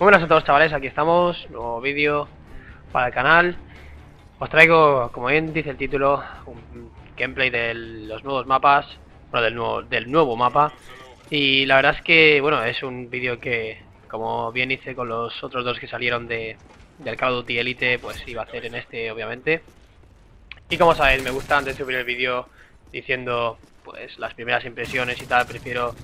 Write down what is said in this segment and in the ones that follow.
Muy buenas a todos chavales, aquí estamos, nuevo vídeo para el canal. Os traigo, como bien dice el título, un gameplay de los nuevos mapas Bueno, del nuevo, del nuevo mapa. Y la verdad es que, bueno, es un vídeo que, como bien hice con los otros dos que salieron de, del Call of Duty Elite Pues iba a hacer en este, obviamente. Y como sabéis, me gusta antes de subir el vídeo diciendo, pues, las primeras impresiones y tal Prefiero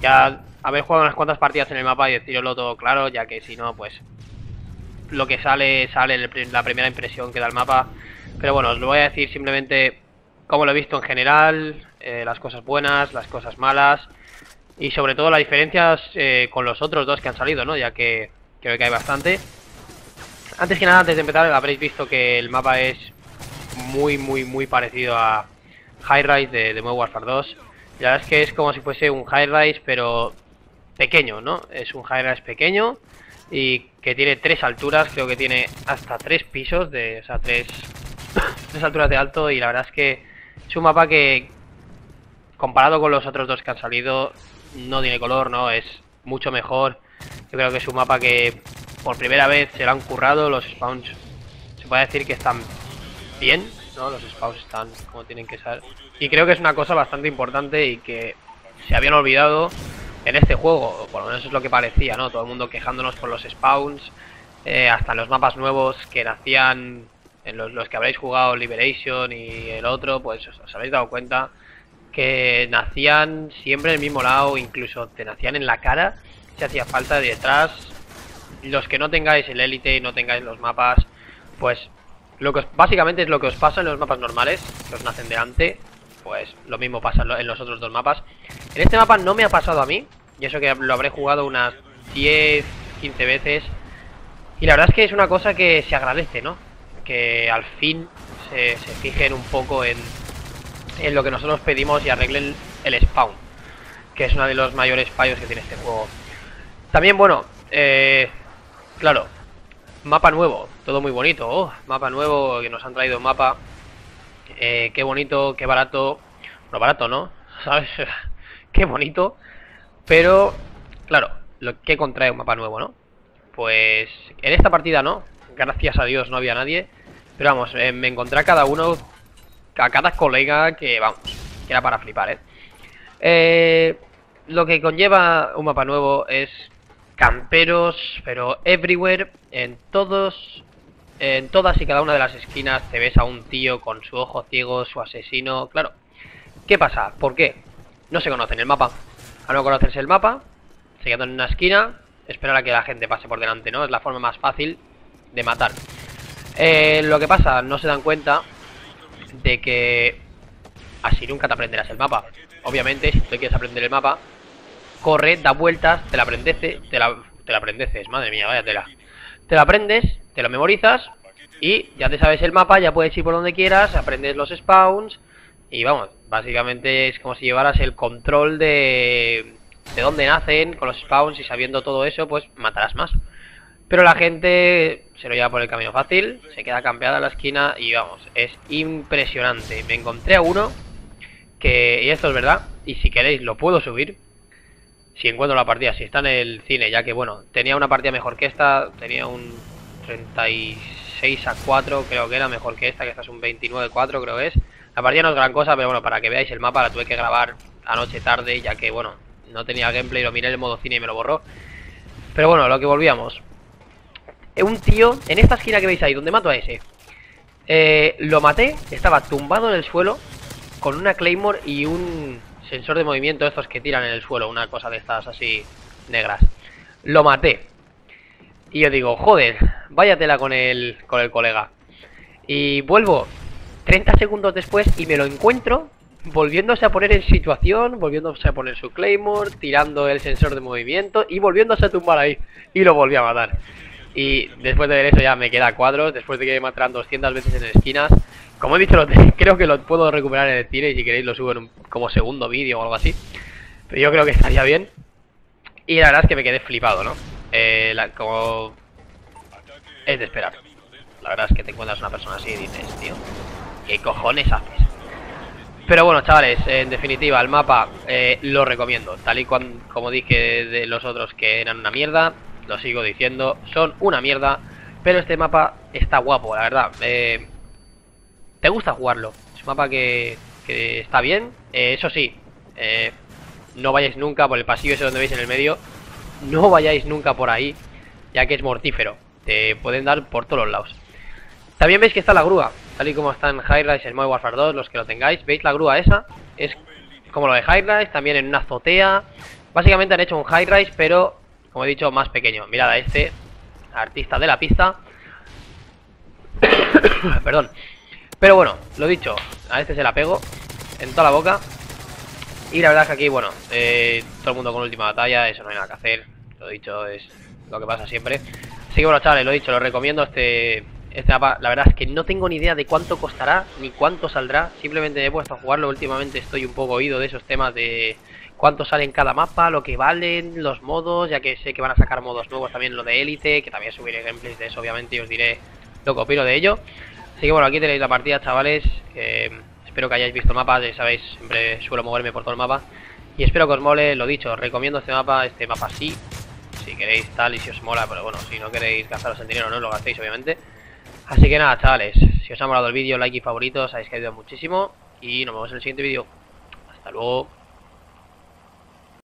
ya haber jugado unas cuantas partidas en el mapa y decirlo todo claro, ya que si no, pues lo que sale, sale la primera impresión que da el mapa. Pero bueno, os lo voy a decir simplemente cómo lo he visto en general, eh, las cosas buenas, las cosas malas y sobre todo las diferencias eh, con los otros dos que han salido, ¿no? Ya que creo que hay bastante. Antes que nada, antes de empezar, habréis visto que el mapa es muy, muy, muy parecido a High Rise de, de Modern Warfare 2. La verdad es que es como si fuese un high rise, pero pequeño, ¿no? Es un high rise pequeño y que tiene tres alturas, creo que tiene hasta tres pisos, de, o sea, tres, tres alturas de alto y la verdad es que es un mapa que comparado con los otros dos que han salido no tiene color, ¿no? Es mucho mejor. Yo creo que es un mapa que por primera vez se lo han currado, los spawns se puede decir que están bien, los spawns están como tienen que ser. Y creo que es una cosa bastante importante y que se habían olvidado en este juego, por lo menos es lo que parecía, ¿no? Todo el mundo quejándonos por los spawns, eh, hasta los mapas nuevos que nacían, en los, que habréis jugado Liberation y el otro, pues os, habéis dado cuenta que nacían siempre en el mismo lado, incluso te nacían en la cara, si hacía falta detrás. Los que no tengáis el élite y no tengáis los mapas, pues lo que básicamente es lo que os pasa en los mapas normales, que os nacen delante, pues lo mismo pasa en los otros dos mapas. En este mapa no me ha pasado a mí, y eso que lo habré jugado unas 10, 15 veces. Y la verdad es que es una cosa que se agradece, ¿no? Que al fin se, fijen un poco en, en lo que nosotros pedimos y arreglen el spawn. Que es uno de los mayores fallos que tiene este juego. También, bueno, eh, claro, Mapa nuevo, todo muy bonito. Oh, mapa nuevo, que nos han traído mapa. Eh, qué bonito, qué barato. Bueno, barato, ¿no? ¿Sabes? qué bonito. Pero, claro, lo que contrae un mapa nuevo, ¿no? Pues en esta partida no. Gracias a Dios no había nadie. Pero vamos, eh, me encontré a cada uno, a cada colega que, vamos, que era para flipar, ¿eh? ¿eh? Lo que conlleva un mapa nuevo es camperos, pero everywhere, en todos, en todas y cada una de las esquinas te ves a un tío con su ojo ciego, su asesino, claro. ¿Qué pasa? ¿Por qué? No se conocen el mapa. A no conocerse el mapa, se quedan en una esquina, esperar a que la gente pase por delante, ¿no? Es la forma más fácil de matar. Eh, lo que pasa, no se dan cuenta de que así nunca te aprenderás el mapa. Obviamente, si tú quieres aprender el mapa, corre, da vueltas, te la aprendeces, te la, te la aprendeces, madre mía, vaya tela. Te la aprendes, te lo memorizas y ya te sabes el mapa, ya puedes ir por donde quieras, aprendes los spawns y vamos, básicamente es como si llevaras el control de, de dónde nacen con los spawns y sabiendo todo eso, pues matarás más. Pero la gente se lo lleva por el camino fácil, se queda campeada en la esquina y vamos, es impresionante. Me encontré a uno que, y esto es verdad, y si queréis lo puedo subir, si encuentro la partida, si está en el cine, ya que bueno, tenía una partida mejor que esta, tenía un 36 a 4, creo que era mejor que esta, que esta es un 29 a 4, creo que es. La partida no es gran cosa, pero bueno, para que veáis el mapa la tuve que grabar anoche tarde, ya que bueno, no tenía gameplay, lo miré en el modo cine y me lo borró. Pero bueno, lo que volvíamos. Un tío, en esta esquina que veis ahí, donde mato a ese, eh, lo maté, estaba tumbado en el suelo, con una Claymore y un sensor de movimiento estos que tiran en el suelo, una cosa de estas así negras. Lo maté. Y yo digo, joder, váyatela con el, con el colega. Y vuelvo 30 segundos después y me lo encuentro volviéndose a poner en situación, volviéndose a poner su Claymore, tirando el sensor de movimiento y volviéndose a tumbar ahí. Y lo volví a matar. Y después de ver eso ya me queda cuadros, después de que me mataran 200 veces en esquinas, como he dicho, creo que lo puedo recuperar en el cine y si queréis lo subo en un, como segundo vídeo o algo así. Pero yo creo que estaría bien. Y la verdad es que me quedé flipado, ¿no? Eh, como... Es de esperar. La verdad es que te encuentras una persona así y dices, tío, ¿qué cojones haces? Pero bueno, chavales, en definitiva, el mapa eh, lo recomiendo. Tal y como dije de los otros que eran una mierda, lo sigo diciendo, son una mierda, pero este mapa está guapo, la verdad. Eh, te gusta jugarlo, es un mapa que, que está bien, eh, eso sí, eh, no vayáis nunca por el pasillo ese donde veis en el medio, no vayáis nunca por ahí, ya que es mortífero, te pueden dar por todos los lados. También veis que está la grúa, tal y como está en High Rise en Modern Warfare 2, los que lo tengáis, veis la grúa esa, es como lo de High Rise, también en una azotea, básicamente han hecho un High Rise, pero, como he dicho, más pequeño. Mirad a este, artista de la pista, perdón, pero bueno, lo dicho, a este se la pego en toda la boca, y la verdad es que aquí, bueno, eh, todo el mundo con última batalla, eso no hay nada que hacer. Lo dicho, es lo que pasa siempre. Así que bueno, chavales, lo dicho, lo recomiendo este, este mapa. La verdad es que no tengo ni idea de cuánto costará, ni cuánto saldrá. Simplemente he puesto a jugarlo. Últimamente estoy un poco oído de esos temas de cuánto sale en cada mapa, lo que valen, los modos, ya que sé que van a sacar modos nuevos también lo de élite, que también subiré gameplays de eso, obviamente, y os diré lo que opino de ello. Así que bueno, aquí tenéis la partida, chavales. Espero que hayáis visto mapas, ya sabéis, siempre suelo moverme por todo el mapa. Y espero que os mole, lo dicho, recomiendo este mapa, este mapa sí, si queréis tal y si os mola, pero bueno, si no queréis gastaros en dinero no lo gastéis obviamente. Así que nada, chavales, si os ha molado el vídeo, like y favoritos, sabéis que ha ayudado muchísimo y nos vemos en el siguiente vídeo. Hasta luego.